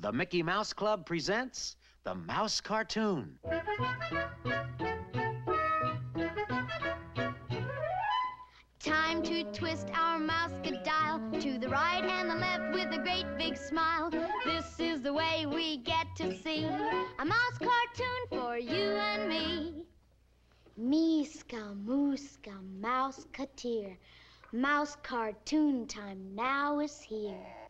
the Mickey Mouse Club presents the Mousekartoon. Time to twist our mouse dial to the right and the left with a great big smile. This is the way we get to see a Mousekartoon for you and me. Meeska, mooska, Mouseketeer. Mouse cartoon time now is here.